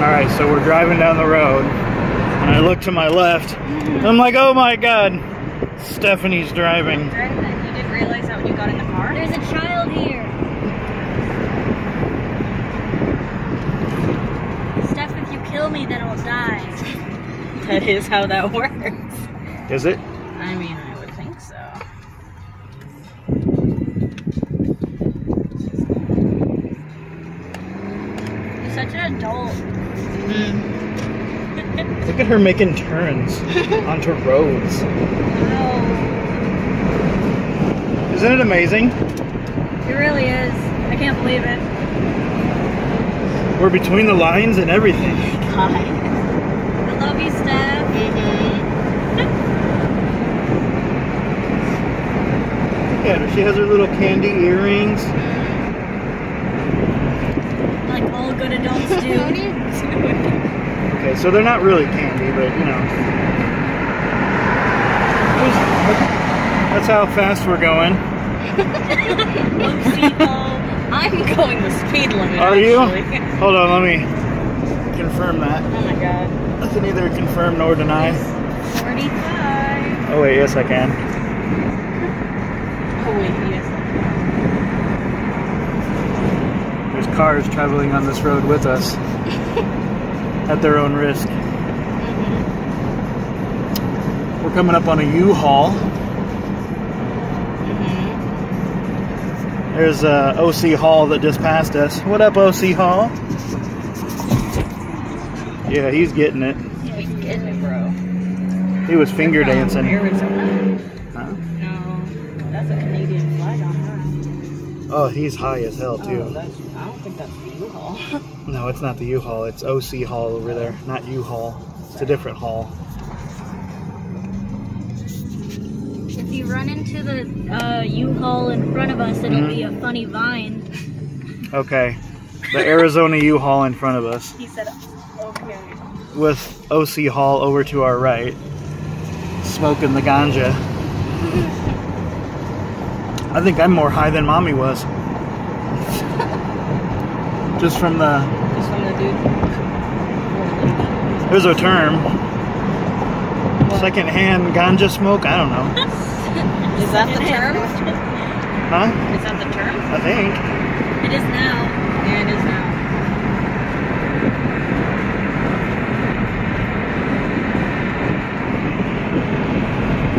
All right, so we're driving down the road, and I look to my left. and I'm like, oh my god, Stephanie's driving. You didn't realize that when you got in the car? There's a child here. Steph, if you kill me, then I'll die. That is how that works. Is it? I mean, I would think so. You're such an adult. Look at her making turns onto roads. Wow. Isn't it amazing? It really is. I can't believe it. We're between the lines and everything. God. I love you, Steph. Look at her. She has her little candy earrings. Like all good adults do. Okay, so they're not really candy, but you know. That's how fast we're going. I'm going the speed limit. Are you? actually. Hold on, let me confirm that. Oh my god. I can neither confirm nor deny. 45. Oh wait, yes I can. Oh wait, yes. There's cars traveling on this road with us at their own risk. We're coming up on a U-Haul. There's uh, OC Hall that just passed us. What up, OC Hall? Yeah, he's getting it. Yeah, you get it, bro. He was finger dancing. Arizona. Oh, he's high as hell Oh, too. that's, I don't think that's the U-Haul. No, it's not the U-Haul. It's OC Hall over there, not U-Haul. It's a different hall. If you run into the uh, U-Haul in front of us, it'll be a funny vine. Okay. The Arizona U-Haul in front of us he said, okay. with OC Hall over to our right, smoking the ganja. I think I'm more high than mommy was. Just from the, Just from the dude. there's a term, secondhand ganja smoke. I don't know. Is that the term? Huh? Is that the term? I think. It is now. Yeah, it is now.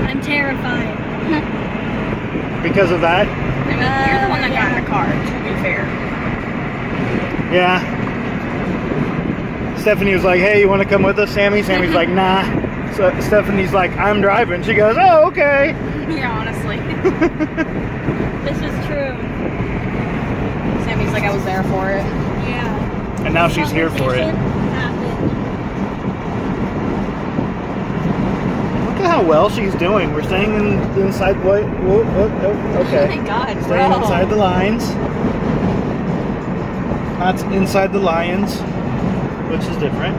I'm terrified. Because of that? I mean, you're the one that got in the car, to be fair. Yeah. Stephanie was like, "Hey, you want to come with us, Sammy?" Sammy's like, "Nah." So Stephanie's like, "I'm driving." She goes, "Oh, okay." Yeah, honestly. This is true. Sammy's like, I was there for it. Yeah. And now she's here for it. Conversation happened. Look at how well she's doing. We're staying in, inside. What? Whoa, whoa, oh, Oh okay. Oh my god, bro. Staying inside the lines. Not inside the lions, which is different.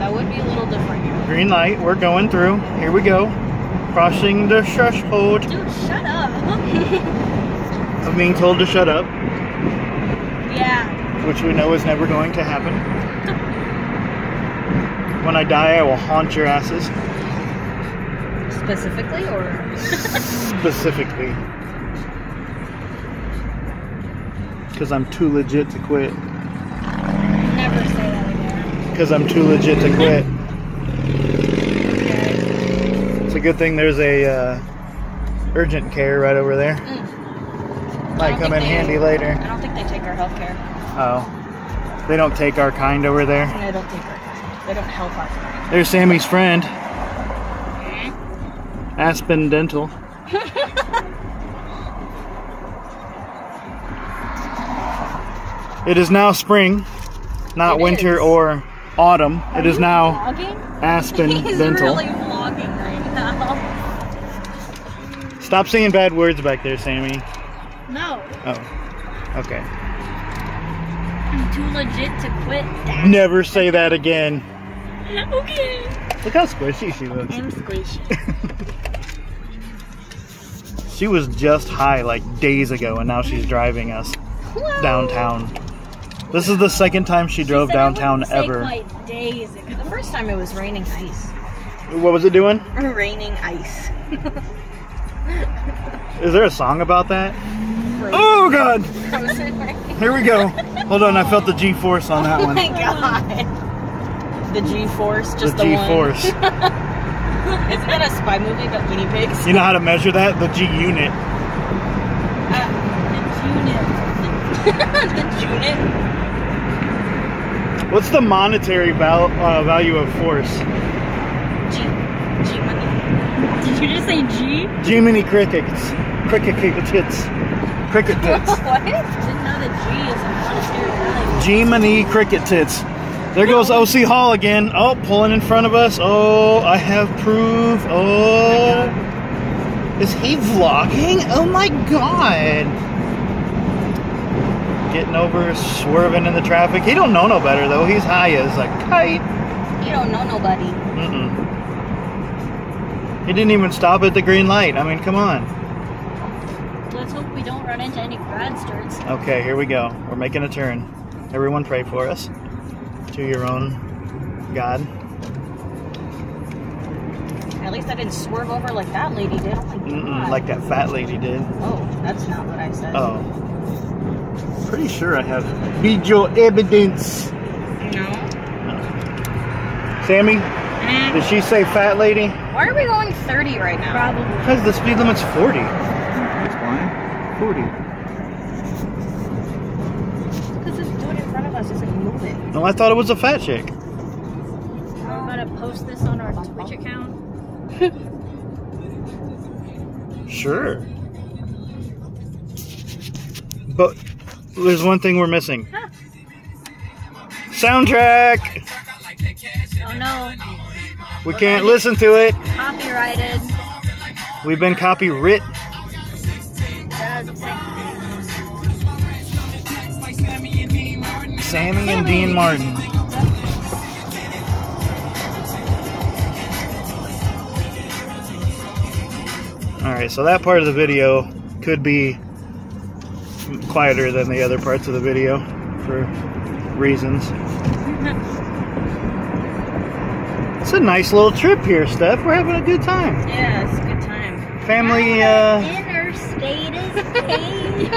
That would be a little different here. Green light. We're going through. Here we go. Crossing the threshold Dude, shut up. of being told to shut up, yeah. which we know is never going to happen. When I die, I will haunt your asses. Specifically, or? Specifically. Because I'm too legit to quit. Never say that again. Because I'm too legit to quit. Okay. It's a good thing there's a uh, urgent care right over there. I Might come in they- handy later. I don't think they take our health care. Oh. They don't take our kind over there. They don't take our kind. They don't help our kind. There's Sammy's friend, Aspen Dental. it is now spring, not It winter is. or autumn. It is now Vlogging? Aspen He's Dental. really vlogging right now. Stop saying bad words back there, Sammy. No. Oh, okay. I'm too legit to quit. Dad. Never say that again. Okay. Look how squishy she looks. I'm squishy. She was just high like days ago, and now she's driving us downtown. This is the second time she drove Said downtown ever. Days ago. The first time it was raining ice. What was it doing? Raining ice. Is there a song about that? Oh god! Here we go. Hold on, I felt the G force on that Oh one. my god. The G Force, just the, G one. force. Isn't that a spy movie about guinea pigs? You know how to measure that? The G unit. the Junit. What's the monetary val- uh, value of force? G. G money. Did you just say G? G mini crickets. Cricket tits. Cricket tits. what? Didn't know that G is a monetary value. G mini cricket tits. There goes OC Hall again. Oh, pulling in front of us. Oh, I have proof. Oh. Is he vlogging? Oh my god. Getting over, swerving in the traffic. He don't know no better though. He's high as a kite. He don't know nobody. Mm-mm. He didn't even stop at the green light. I mean, come on. Let's hope we don't run into any Bradsters. Okay, here we go. We're making a turn. Everyone pray for us. To your own God. At least I didn't swerve over like that lady did. Oh my god. Mm-mm, like that fat lady did. Oh, that's not what I said. Oh. Pretty sure I have video evidence. No. Sammy, mm-hmm. did she say fat lady? Why are we going 30 right now? Probably. Because the speed limit's 40. That's why. 40. No, I thought it was a fat chick. We're gonna post this on our Twitch account. Sure. But there's one thing we're missing. Soundtrack! Oh no, We can't listen to it. copyrighted. We've been copyright. Sammy and Dean Martin. Alright, so that part of the video could be quieter than the other parts of the video for reasons. It's a nice little trip here, Steph. We're having a good time. Yeah, it's a good time. Family uh Interstate is paid.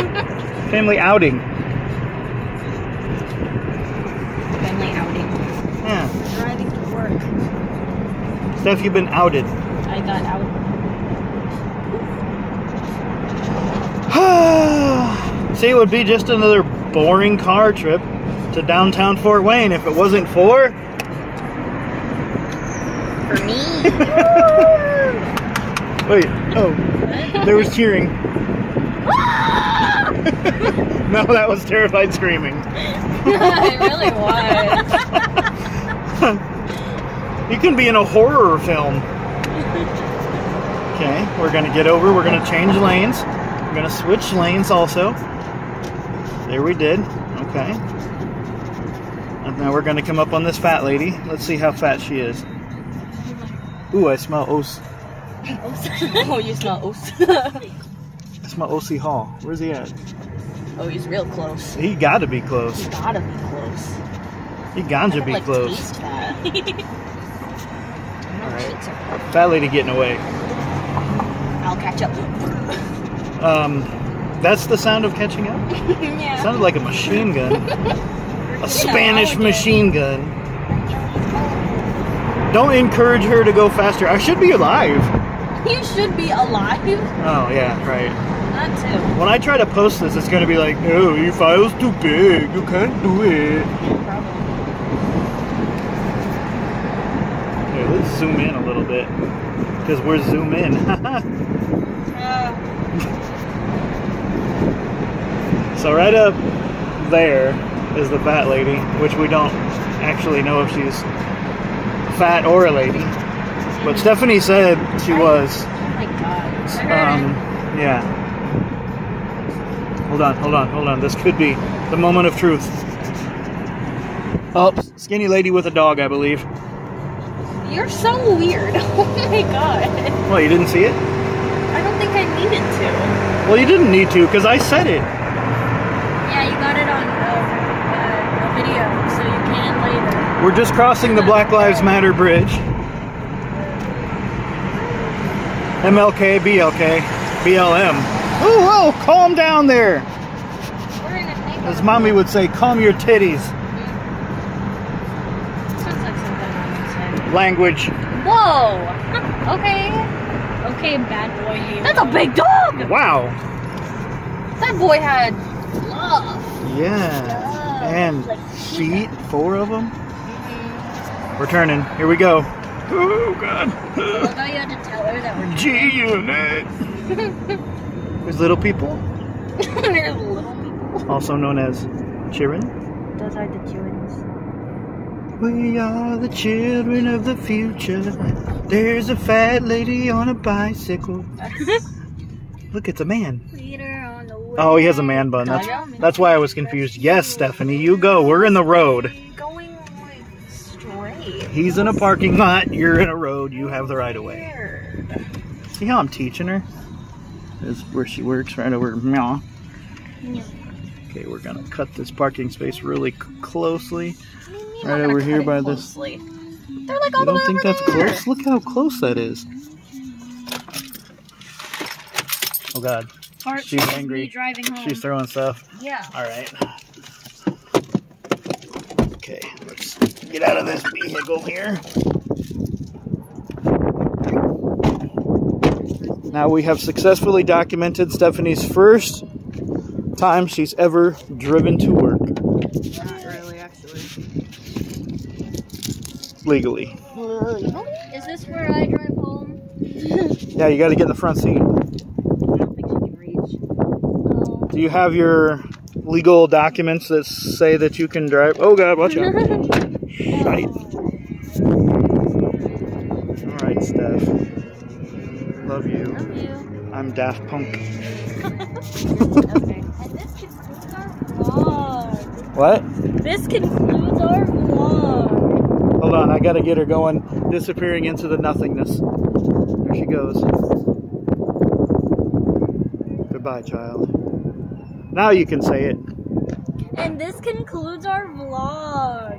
family outing. Family outing. Yeah. Driving to work. Steph, you've been outed. I got out. See, it would be just another boring car trip to downtown Fort Wayne if it wasn't for. For me. Wait, oh, there was cheering. no, that was terrified screaming. it really was. You can be in a horror film. Okay, we're gonna get over, we're gonna change lanes. We're gonna switch lanes also. There we did. Okay. And now we're gonna come up on this fat lady. Let's see how fat she is. Ooh, I smell os. oh, you smell oats. I smell OC Hall. Where's he at? oh, he's real close. He gotta be close. He gotta be close. He ganja be like close. that. All right. Shits are- Fat lady getting away. I'll catch up. Um, that's the sound of catching up. yeah. Sounded like a machine gun. A Spanish machine gun. Don't encourage her to go faster. I should be alive. You should be alive. Oh, yeah, right. Not too. When I try to post this, it's going to be like, no, your file's too big. You can't do it. Probably. Okay, let's zoom in a little bit. Because we're zoom in. Uh, so, right up there is the fat lady, which we don't actually know if she's fat or a lady. But Stephanie said she was. oh. Um, yeah. Hold on, hold on, hold on. This could be the moment of truth. Oh, skinny lady with a dog, I believe. You're so weird. Oh my god. Well, you didn't see it? I don't think I needed to. Well, you didn't need to, because I said it. Yeah, you got it on uh, uh, the video so you can later. We're just crossing the Black Lives Matter bridge. MLK, BLK, BLM. Ooh, whoa, calm down there. We're in a. As mommy would say, calm your titties. Language. Whoa! Okay. Okay, bad boy. That's a big dog! Wow. That boy had love. Yeah. And Like feet, four of them. Mm-hmm. We're turning. Here we go. Oh, God. I love you had to tell her that we're G unit. There's little people, There's little people. also known as Chirin. Those are the twins. We are the children of the future. There's a fat lady on a bicycle. Look, it's a man. Leader on the way. Oh, he has a man bun. That's that's why I was confused. Yes, Stephanie, you go. We're in the road. Going like straight. He's in a parking lot. You're in a road. You have the right of way. See how I'm teaching her? This is where she works, right over. Meow. Okay, we're gonna cut this parking space really closely. What do you mean Right over here by this-? They're like all You the don't way think that's there. close? Look how close that is. Oh God, Part She's angry. She's throwing stuff. Yeah. All right. Okay, let's get out of this vehicle here. Now we have successfully documented Stephanie's first time she's ever driven to work Not actually. legally. Is this where I drive home? Yeah, you got to get in the front seat. I don't think she can reach. No. Do you have your legal documents that say that you can drive? Oh God, watch out! Shite. All right, Steph. Love you. Love you. I'm Daft Punk. Okay. And this concludes our vlog. What? This concludes our vlog. Hold on, I gotta get her going, disappearing into the nothingness. There she goes. Goodbye, child. Now you can say it. And this concludes our vlog.